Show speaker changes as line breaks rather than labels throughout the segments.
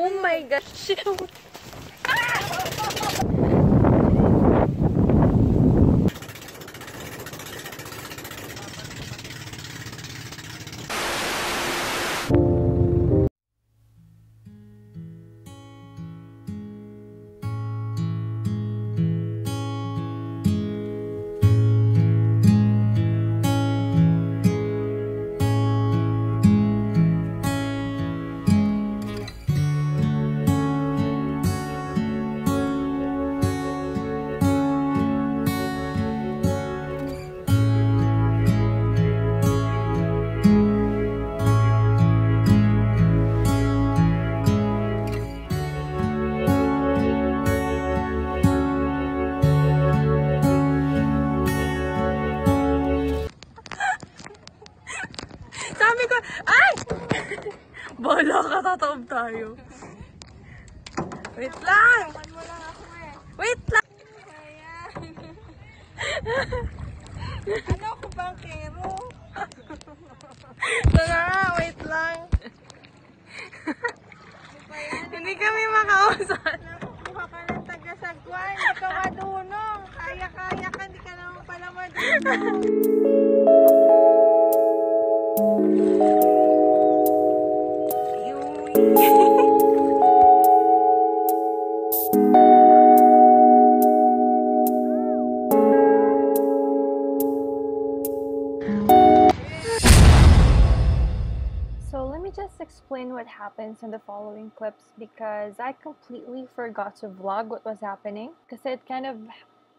Oh my gosh. Sabi ko, ay! Bala ka, tataob tayo. Wait lang! Wait lang!
Ano ako bang kero?
Ito na nga, wait lang. Hindi kami makausap.
Nakukuha ka ng taga-sagwan. Hindi ka madunong. Kaya-kaya ka. Hindi ka naman pala madunong.
So let me just explain what happens in the following clips because I completely forgot to vlog what was happening because it kind of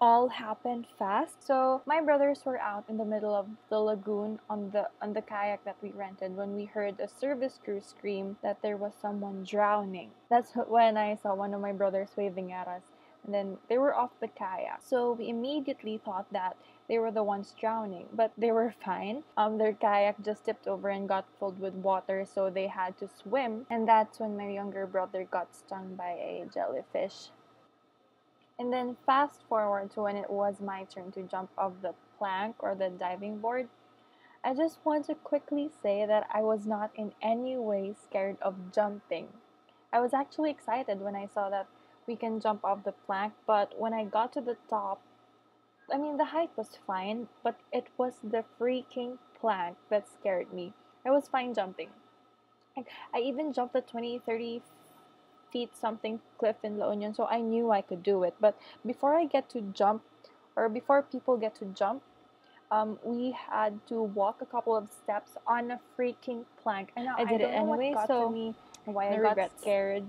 all happened fast. So my brothers were out in the middle of the lagoon on the on the kayak that we rented when we heard a service crew scream that there was someone drowning. That's when I saw one of my brothers waving at us and then they were off the kayak. So we immediately thought that they were the ones drowning, but they were fine. Um, their kayak just tipped over and got filled with water, so they had to swim. And that's when my younger brother got stung by a jellyfish. And then fast forward to when it was my turn to jump off the plank or the diving board. I just want to quickly say that I was not in any way scared of jumping. I was actually excited when I saw that we can jump off the plank, but when I got to the top, I mean, the height was fine, but it was the freaking plank that scared me. I was fine jumping. I even jumped a 20, 30 feet something cliff in La Union, so I knew I could do it. But before I get to jump, or before people get to jump, um, we had to walk a couple of steps on a freaking plank. And I did it
don't know what
anyway,
got
so
to me,
why I
no
got
regrets.
scared.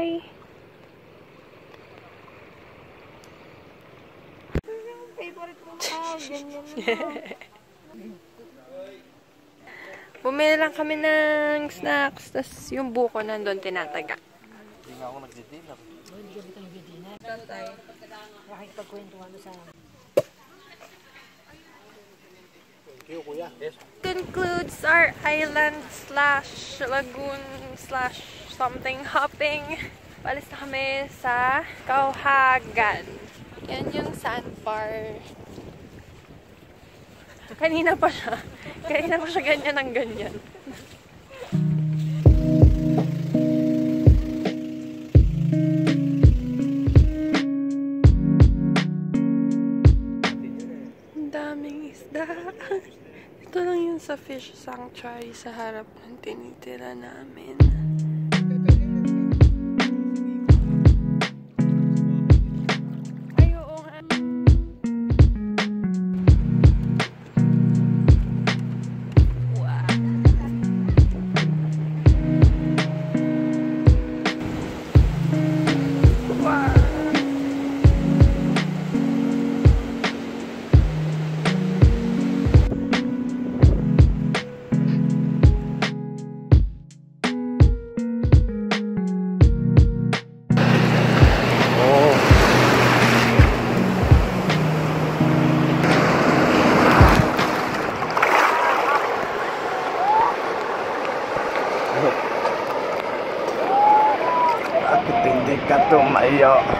Hi!
Favorite. Ganyan.
Bumili lang kami ng snacks, tapos yung buko nandun tinataga.
Hindi nga ako nagdi-dinner. Thank you, kuya. Yes.
Concludes our island slash lagoon slash something hopping. Palis na kami sa Kauhagan. Yan yung sandbar. Kanina pa siya. Kanina pa siya ganyan ng ganyan. Ang daming isda. Ito lang yung sa fish sanctuary sa harap ng tinitira namin.
Kaya. Ma'am,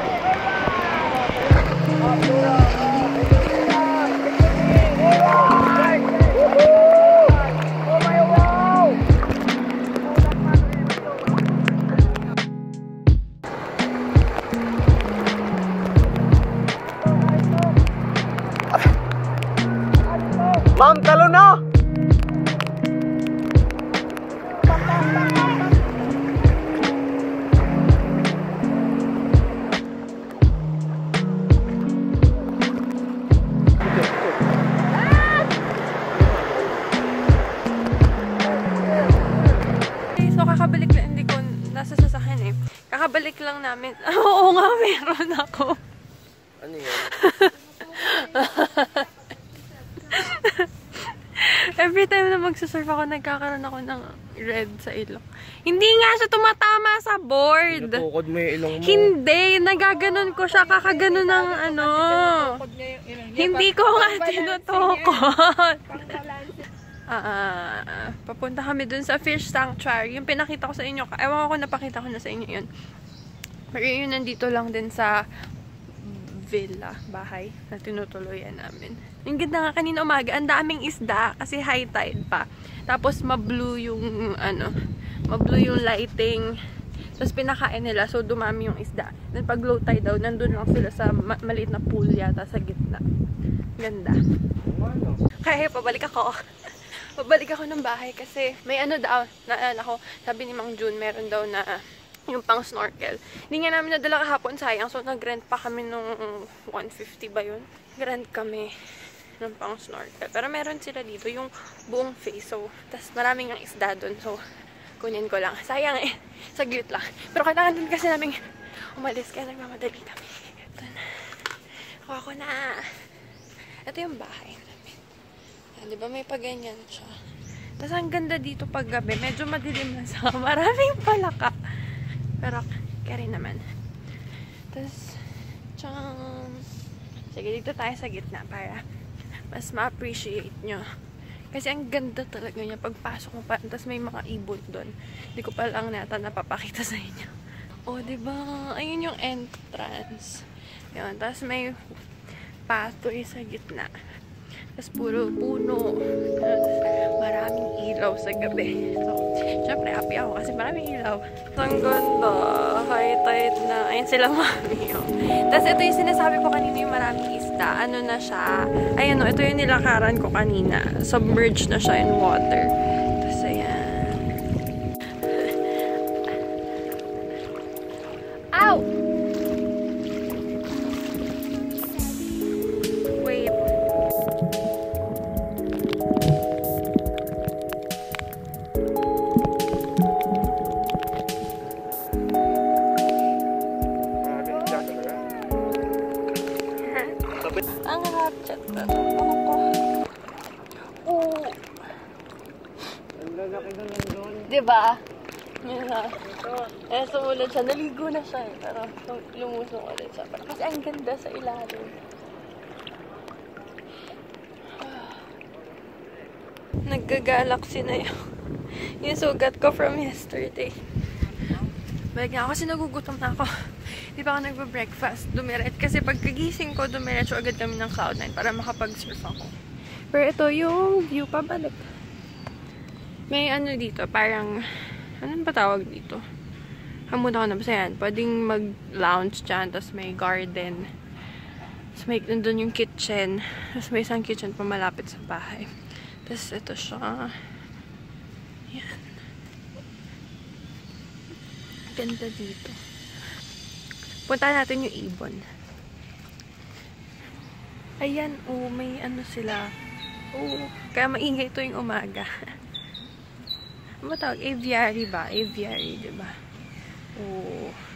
Kakabalik lang namin. Oo nga, meron ako.
Ano yan?
Every time na magsasurf ako, nagkakaroon ako ng red sa ilong. Hindi nga siya tumatama sa board.
Tukod mo yung ilong mo.
Hindi, nagaganon ko siya, kakaganon ng ano. Hindi ko nga tinutukod. Ah, ah, papunta kami dun sa fish sanctuary. Yung pinakita ko sa inyo, ewan ko kung napakita ko na sa inyo yun. Pero yun nandito lang din sa villa, bahay, na tinutuluyan namin. Yung ganda nga kanina umaga, ang daming isda kasi high tide pa. Tapos ma-blue yung ano, ma-blue yung lighting. Tapos pinakain nila, so dumami yung isda. Then pag low tide daw, nandun lang sila sa ma- maliit na pool yata sa gitna. Ganda. Kaya pabalik ako. pabalik ako ng bahay kasi may ano daw, naalala ko, sabi ni Mang June, meron daw na yung pang snorkel. Hindi nga namin nadala kahapon, sayang. So, nag-rent pa kami nung 150 ba yun? Rent kami ng pang snorkel. Pero meron sila dito, yung buong face. So, tas maraming ang isda dun. So, kunin ko lang. Sayang eh. Saglit lang. Pero kailangan din kasi namin umalis. Kaya nagmamadali kami. Ito na. Kuha ko na. Ito yung bahay namin. Yan, di ba may paganyan siya? Tapos ang ganda dito pag gabi. Medyo madilim lang sa maraming palaka. Pero, carry naman. Tapos, tiyang... Sige, dito tayo sa gitna para mas ma-appreciate nyo. Kasi ang ganda talaga niya pagpasok mo pa. Tapos may mga ibon doon. Hindi ko pa lang nata napapakita sa inyo. O, oh, diba? Ayun yung entrance. Yun. Tapos may pathway sa gitna. Tapos puro puno. Tapos ilaw sa gabi. So, syempre happy ako kasi maraming ilaw. Ang ganda. High tide na. Ayun sila mami. Oh. Tapos ito yung sinasabi ko kanina yung maraming isda. Ano na siya. Ayun o, ito yung nilakaran ko kanina. Submerged na siya in water. Ang harap chat na to. Ano ko? Oo. Diba? Yun na. Eh, sumulod siya. Naligo na siya eh. Pero lum- lumusong ulit siya. Kasi ang ganda sa ilalim. Naggagalaxy na yung, yung sugat ko from yesterday. Balik na ako kasi nagugutom na ako. Hindi pa ako nagpa-breakfast. Dumiret. Kasi pagkagising ko, dumiretso agad kami ng Cloud9 para makapag-surf ako. Pero ito yung view pabalik. May ano dito, parang, anong ba tawag dito? Hamon ako na basta yan. Pwedeng mag-lounge dyan, tapos may garden. Tapos may, nandun yung kitchen. Tapos may isang kitchen pa malapit sa bahay. Tapos ito siya. Yan. Ganda dito. Punta natin yung ibon. Ayan, oh, may ano sila. Oh, kaya maingay ito yung umaga. ano tawag? Aviary ba? Aviary, di ba? Oh.